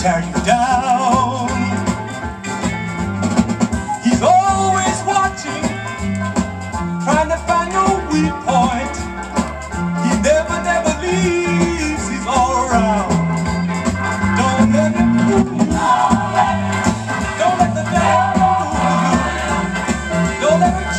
tear you down. He's always watching, trying to find your weak point. He never, never leaves, he's all around. Don't let him. move. Don't let the devil move you. Don't let